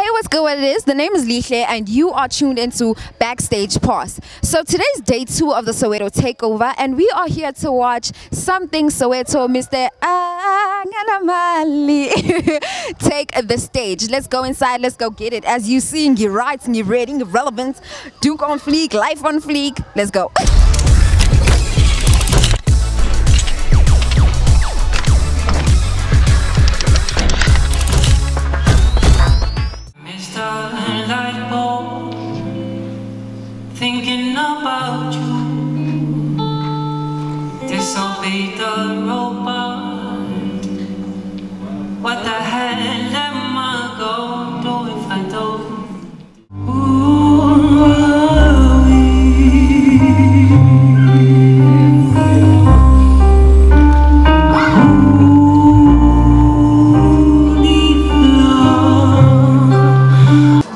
Hey, what's good? What it is? The name is Lihle, and you are tuned into Backstage Pass. So today's day two of the Soweto Takeover, and we are here to watch Samthing Soweto, Mr. Angalamali, take the stage. Let's go inside. Let's go get it. As you see, you right, you ready, you relevant. Duke on fleek, life on fleek. Let's go.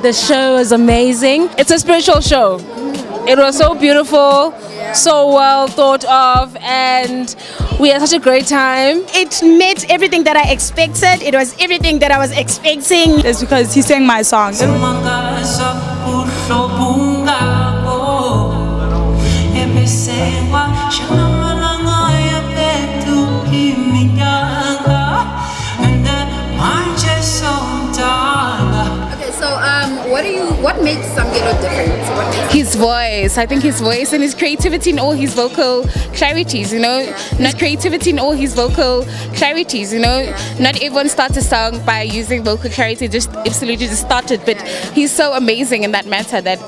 The show is amazing. It's a spiritual show. It was so beautiful, so well thought of, and we had such a great time. it met everything that I expected. It was everything that I was expecting. It's because he sang my songs. You? What makes Samkelo different? His voice, I think his voice and his creativity in all his vocal clarities, you know, not creativity in all his vocal clarities, you know, not everyone starts a song by using vocal clarity, just absolutely just started, but he's so amazing in that matter, that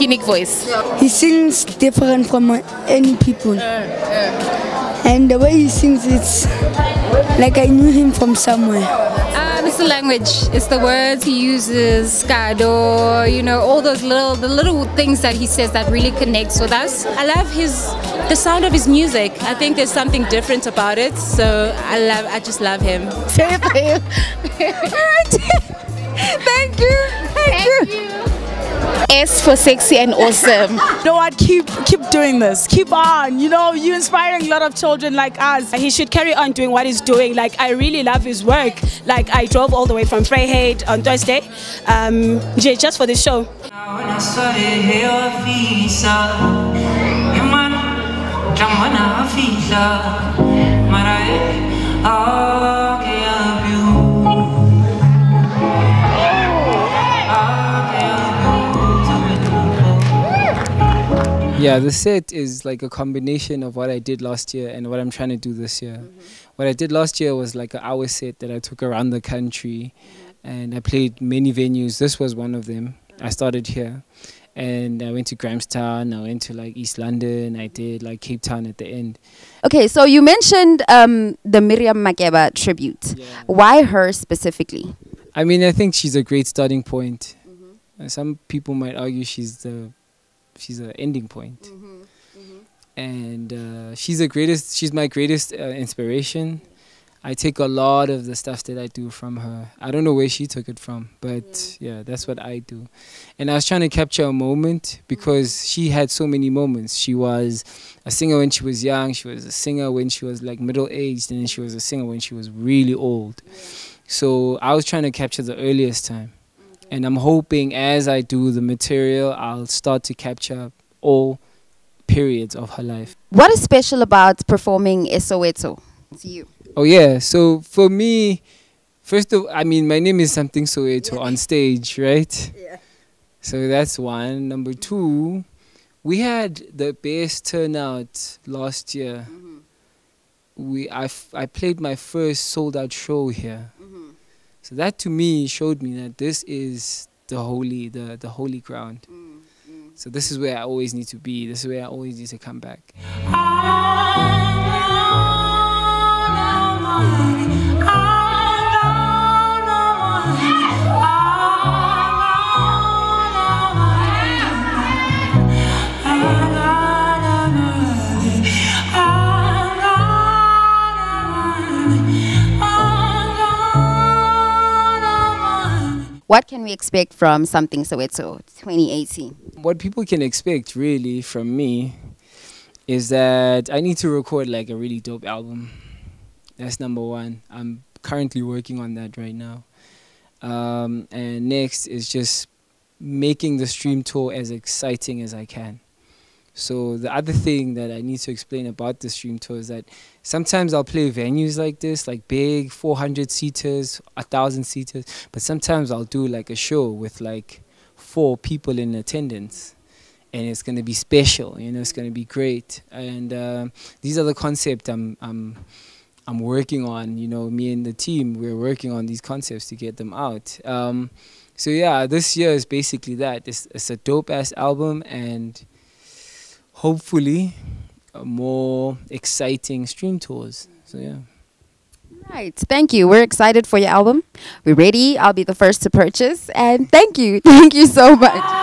unique voice. He sings different from any people. And the way he sings, it's like I knew him from somewhere. The language. It's the words he uses, skado, you know, all those little the little things that he says that really connects with us. I love his the sound of his music. I think there's something different about it. So I love I just love him. Thank you. Thank, you. S for sexy and awesome. You know what? Keep keep doing this. Keep on. You know, you're inspiring a lot of children like us. He should carry on doing what he's doing. Like I really love his work. Like I drove all the way from Vryheid on Thursday, um, just for the show. Yeah, mm-hmm. the set is like a combination of what I did last year and what I'm trying to do this year. Mm-hmm. What I did last year was like an hour set that I took around the country mm-hmm. and I played many venues. This was one of them. I started here and I went to Grahamstown, I went to like East London, I did like Cape Town at the end. Okay, so you mentioned um, the Miriam Makeba tribute. Yeah. Why her specifically? I mean, I think she's a great starting point. Uh, Some people might argue she's the she's an ending point. And uh, she's the greatest. She's my greatest uh, inspiration. I take a lot of the stuff that I do from her. I don't know where she took it from, but yeah, that's what I do. And I was trying to capture a moment because she had so many moments. She was a singer when she was young. She was a singer when she was like middle aged, and then she was a singer when she was really old. So I was trying to capture the earliest time. And I'm hoping as I do the material, I'll start to capture all periods of her life. What is special about performing Soweto to you? Oh, yeah. So for me, first of I mean, my name is Samthing Soweto on stage, right? Yeah. So that's one. Number two, we had the best turnout last year. Mm-hmm. We I, f- I played my first sold out show here. So that to me showed me that this is the holy the, the holy ground. Mm, mm. So this is where I always need to be. This is where I always need to come back. What can we expect from Samthing Soweto 2018? what people can expect really from me is that I need to record like a really dope album. That's number one. I'm currently working on that right now. Um, and next is just making the stream tour as exciting as I can. So the other thing that I need to explain about the stream tour is that sometimes I'll play venues like this, like big 400 seaters, a thousand seaters, but sometimes I'll do like a show with like four people in attendance, and it's gonna be special. You know, it's gonna be great. And uh, these are the concepts I'm I'm I'm working on. You know, me and the team we're working on these concepts to get them out. Um, so yeah, this year is basically that. It's, it's a dope ass album and hopefully uh, more exciting stream tours. So yeah. Right. Thank you. We're excited for your album. We're ready. I'll be the first to purchase. And thank you. Thank you so much.